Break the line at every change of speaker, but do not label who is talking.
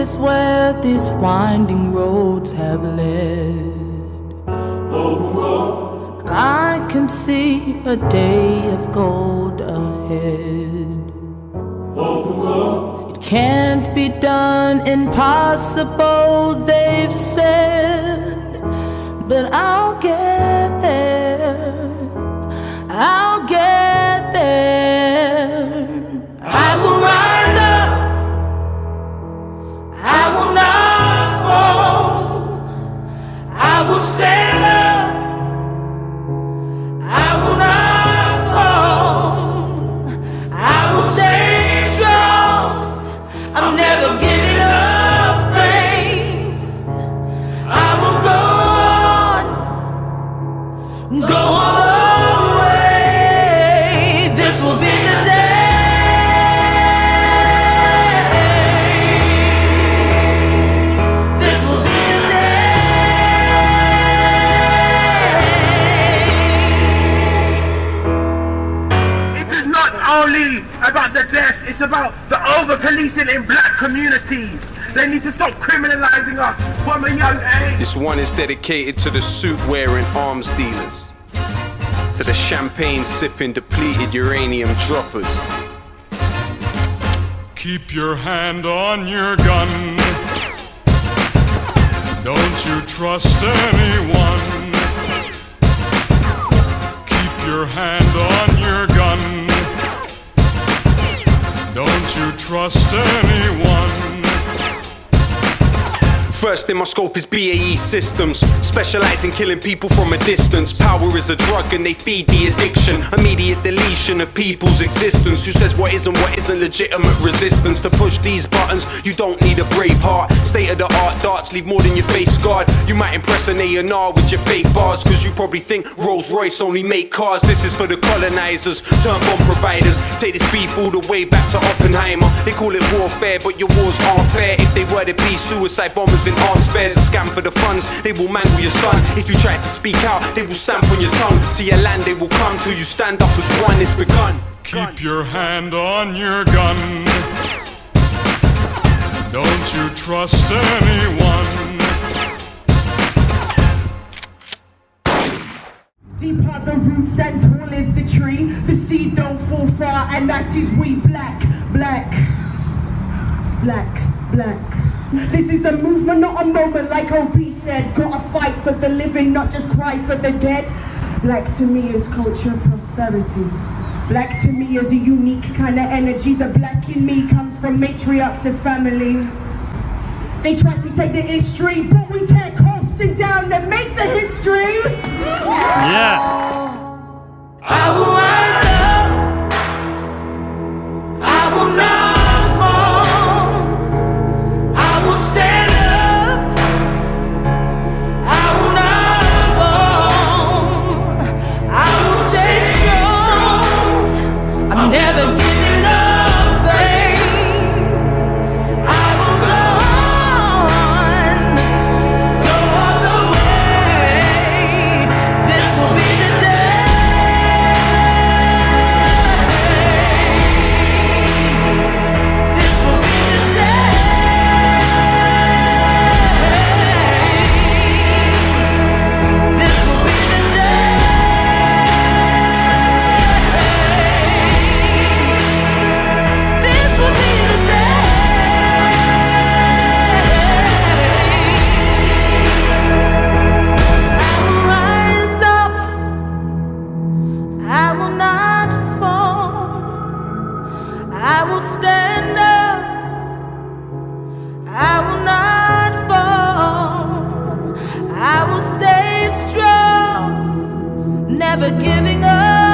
is where these winding roads have led. I can see a day of gold ahead. It can't be done, impossible, they've said. But I'll get
about the deaths, it's about the over-policing in black communities. They need to stop criminalizing us from a young age.
This one is dedicated to the suit wearing arms dealers, to the champagne sipping depleted uranium droppers.
Keep your hand on your gun. Don't you trust anyone. Keep your hand on your gun. Trust anyone.
First in my scope is BAE Systems, specialize in killing people from a distance. Power is a drug and they feed the addiction. Immediate deletion of people's existence. Who says what isn't what isn't legitimate resistance? To push these buttons, you don't need a brave heart. State of the art darts leave more than your face scarred. You might impress an A&R with your fake bars, cause you probably think Rolls Royce only make cars. This is for the colonizers, turn bomb providers. Take this beef all the way back to Oppenheimer. They call it warfare, but your wars aren't fair. If they were to be suicide bombers in arms fairs, a scam for the funds. They will mangle your son. If you try to speak out, they will stamp on your tongue. To your land, they will come till you stand up as one. It's begun.
Keep your hand on your gun. Don't you trust anyone.
Deep are the roots and tall is the tree. The seed don't fall far, and that is we black, black, black, black. This is a movement, not a moment, like OB said. Gotta fight for the living, not just cry for the dead. Black to me is culture, prosperity. Black to me is a unique kind of energy. The black in me comes from matriarchs of family. They tried to take the history, but we tear Colston down and make the history.
Yeah.
never giving up.